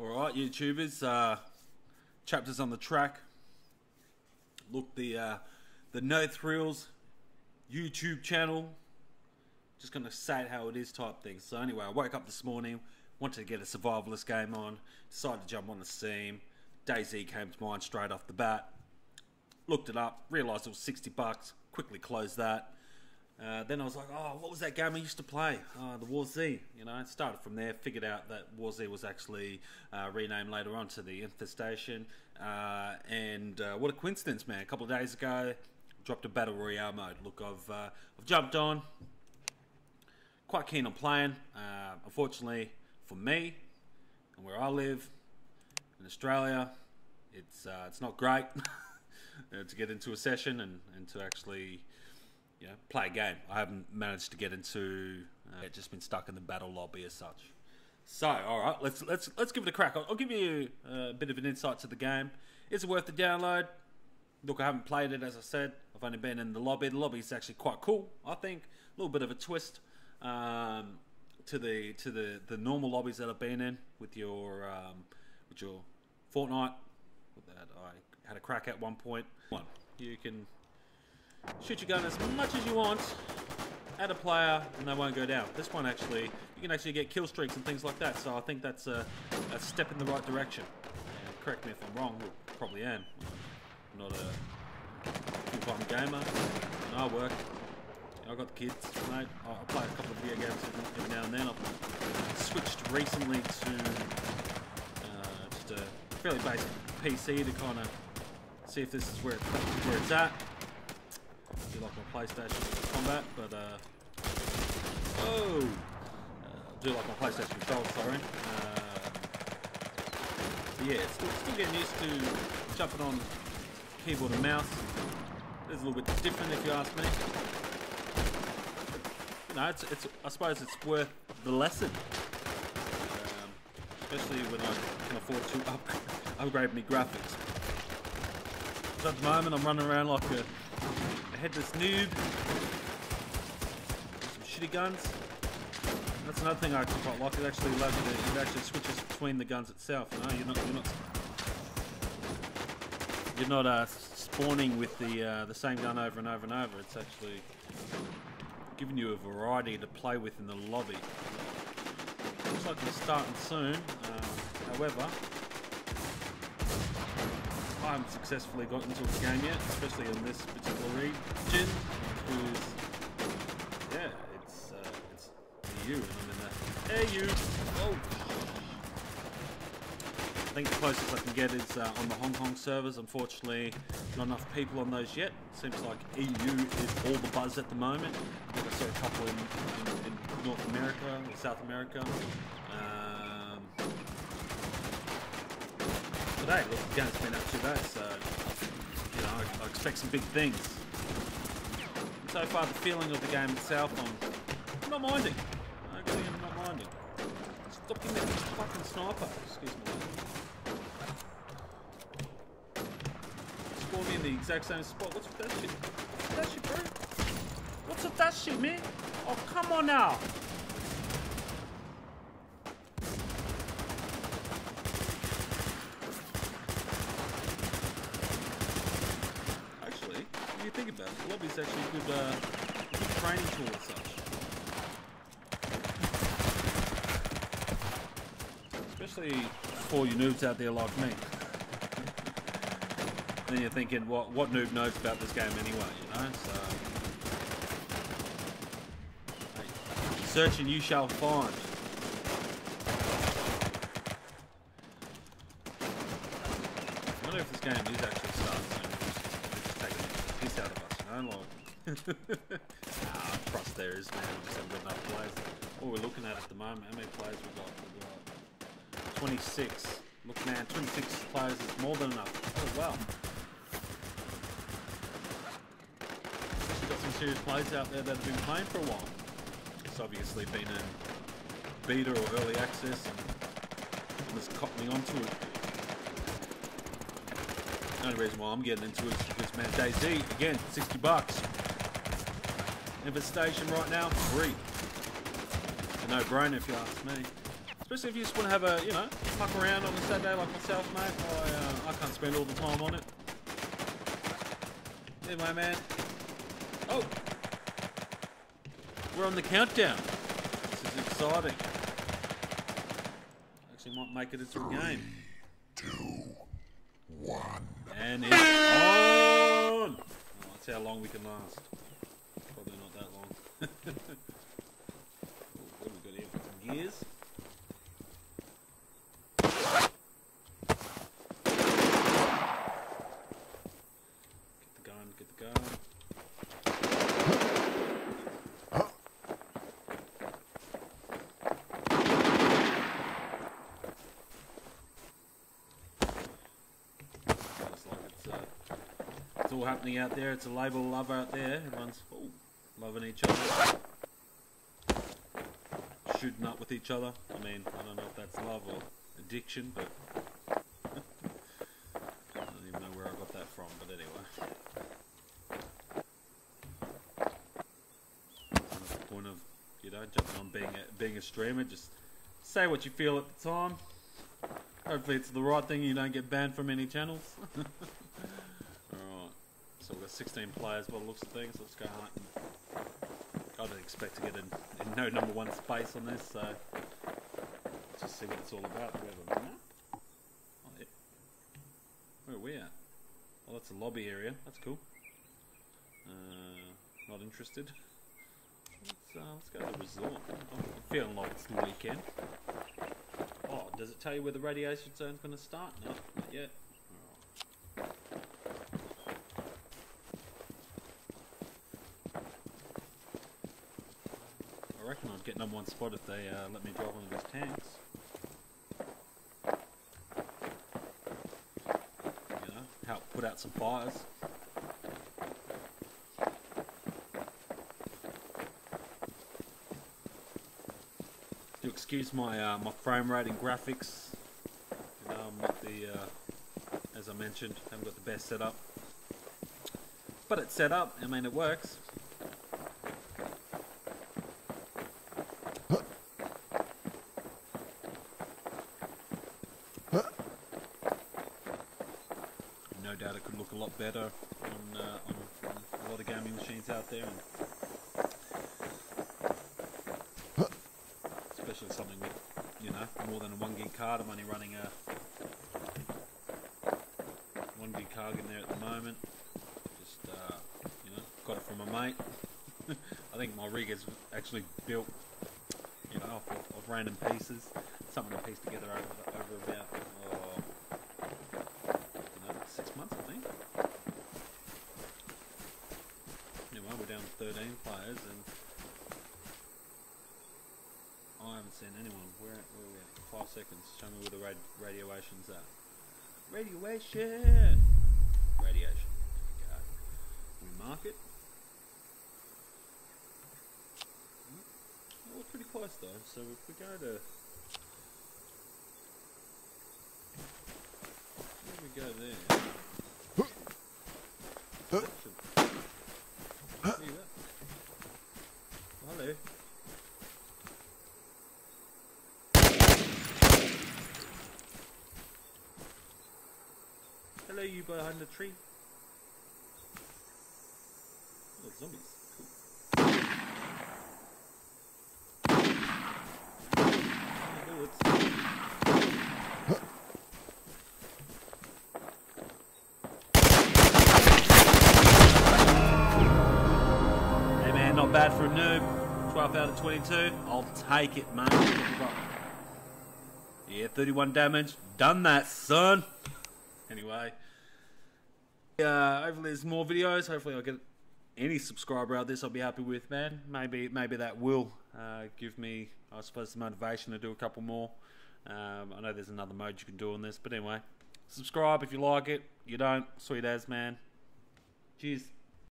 Alright, YouTubers, uh, chapters on the track. Look, the, uh, the No Frills YouTube channel. Just gonna say it how it is type thing. So anyway, I woke up this morning, wanted to get a survivalist game on, decided to jump on the Steam. DayZ came to mind straight off the bat. Looked it up, realised it was 60 bucks, quickly closed that. Uh, then I was like, oh, what was that game I used to play? Uh, the War Z. You know, started from there, figured out that War Z was actually uh, renamed later on to the Infestation. Uh, and uh, what a coincidence, man. A couple of days ago, dropped a Battle Royale mode. Look, I've, uh, I've jumped on. Quite keen on playing. unfortunately, for me and where I live in Australia, it's, it's not great to get into a session and, and to actually you know, play a game. I haven't managed to get into. Uh, it's just been stuck in the battle lobby as such. So, all right, let's let's let's give it a crack. I'll, I'll give you a bit of an insight to the game. Is it worth the download? Look, I haven't played it as I said. I've only been in the lobby. The lobby is actually quite cool. I think a little bit of a twist um, to the to the, the normal lobbies that I've been in with your um, with your Fortnite. That I had a crack at one point. One, you can shoot your gun as much as you want at a player and they won't go down. This one actually, you can actually get kill streaks and things like that, so I think that's a, a step in the right direction. And correct me if I'm wrong, well, probably am. I'm not a full-time gamer, and I work. I got the kids, mate. I play a couple of video games every now and then. I've switched recently to uh, just a fairly basic PC to kind of see if this is where, where it's at do like my PlayStation combat, but uh, oh, uh, do like my PlayStation control. Sorry. Uh, yeah, still, still getting used to jumping on keyboard and mouse. It's a little bit different, if you ask me. You know, it's, it's I suppose it's worth the lesson, um, especially when I can afford to up, upgrade my graphics. at the moment, I'm running around like a headless noob. Some shitty guns. That's another thing I quite like. It actually allows you. It actually switches between the guns itself. You know, you're not. You're not. You're not uh, spawning with the uh, the same gun over and over and over. It's actually giving you a variety to play with in the lobby. Looks like we're starting soon. Uh, however, I haven't successfully got into the game yet, especially in this particular region, because, yeah, it's, uh, it's EU, and I'm in the EU. Oh! I think the closest I can get is uh, on the Hong Kong servers. Unfortunately, not enough people on those yet. Seems like EU is all the buzz at the moment. I think I saw a couple in, in, in North America South America. Today. Look, the game's been up to that, so you know I, I, expect some big things. So far, the feeling of the game itself, I'm, I'm not minding. I'm not minding. Stop giving this fucking sniper. Excuse me. Spawn me in the exact same spot. What's with that shit? What's with that shit, bro? What's with that shit, man? Oh, come on now. You think about it, lobby is actually a good, uh, good training tool as such. Especially for you noobs out there like me. then you're thinking, what what noob knows about this game anyway, you know? So, search and you shall find. I wonder if this game is actually ah, trust there is, man. We just haven't got enough players. What we're looking at at the moment, how many players we got? We got 26. Look, man, 26 players is more than enough. Oh, wow. We've got some serious players out there that have been playing for a while. It's obviously been in beta or early access and, just caught me onto it. The only reason why I'm getting into it is because, man, DayZ, again, 60 bucks. Infestation right now, free. A no-brainer if you ask me. Especially if you just want to have a, you know, fuck around on a Saturday like myself, mate. I, uh, I can't spend all the time on it. Anyway, man. Oh! We're on the countdown. This is exciting. Actually might make it into a game. Two, one. And it's on! Oh, that's how long we can last. Probably not that long. Ooh, gun. It's, uh, all happening out there. It's a label love out there. Everyone's loving each other. Shooting up with each other. I mean, I don't know if that's love or addiction, but I don't even know where I got that from. But anyway, the point of you know jumping on being a, being a streamer. Just say what you feel at the time. Hopefully, it's the right thing. You don't get banned from any channels. So we've got 16 players by the looks of things. Let's go hunting. I don't expect to get in, in no number one space on this, so let's just see what it's all about. Do we have a map? Oh, yeah. Where are we at? Oh, that's a lobby area. That's cool. Uh, not interested. Let's, uh, let's go to the resort. I'm feeling like it's the weekend. Oh, does it tell you where the radiation zone's going to start? No, not yet. I reckon I'd get number one spot if they uh, let me drive one of these tanks. You know, help put out some fires. Do excuse my uh, my frame rate and graphics. You know, I'm not the uh, as I mentioned, haven't got the best setup, but it's set up. I mean, it works. No doubt it could look a lot better on, uh, on, on a lot of gaming machines out there, especially something with you know more than a one gig card. I'm only running a one gig card in there at the moment. Just uh, you know, got it from a mate. I think my rig is actually built, you know, off of, random pieces. Something I pieced together over, over about oh, six months, I think. Anyway, we're down to 13 players, and I haven't seen anyone. Where, where are we at? Five seconds. Show me where the rad- radiation's at. Radiation! Radiation. There we go. We mark it. Well, we're pretty close though, so if we go to. We go there. that should- See that? Hello. Hello, you behind the tree. Oh, zombies. Cool. Hey man, not bad for a noob. 12 out of 22. I'll take it, mate. Yeah, 31 damage. Done that, son. Anyway. Uh, hopefully there's more videos. Hopefully I'll get any subscriber out this I'll be happy with, man. Maybe maybe that will uh, give me, I suppose, the motivation to do a couple more. Um, I know there's another mode you can do on this, but anyway. Subscribe if you like it. You don't, sweet as, man. Cheers.